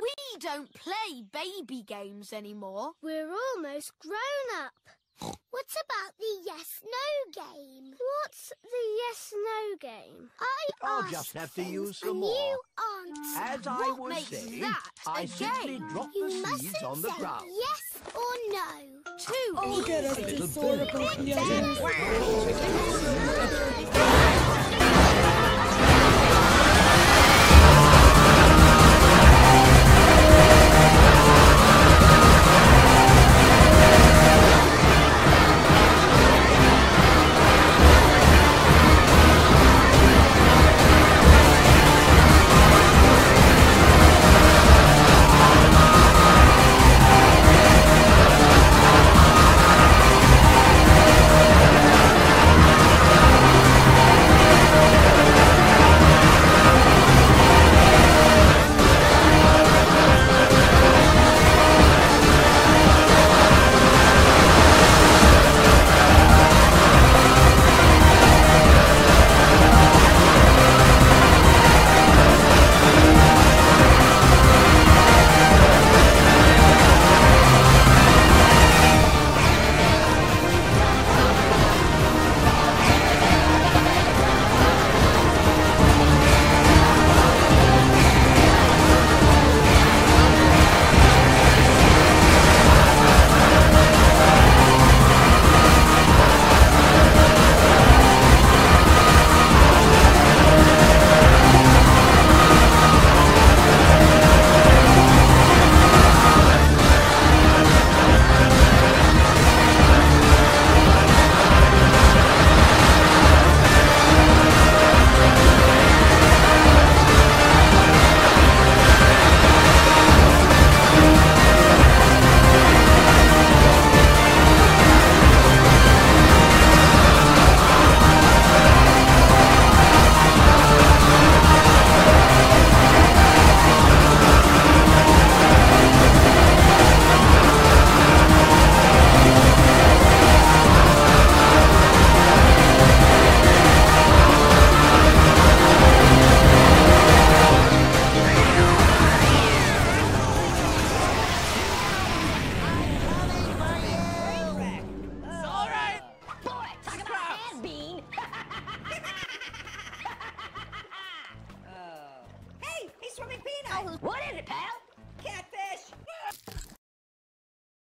We don't play baby games anymore. We're almost grown up. What about the yes-no game? What's the yes-no game? I I'll asked just have to use some and more. you answer. As I was saying, that I a simply game? dropped You the seeds mustn't on the say ground. yes or no. Too I'll get us easy. to Little Sora bird. Booth What is it, pal? Catfish!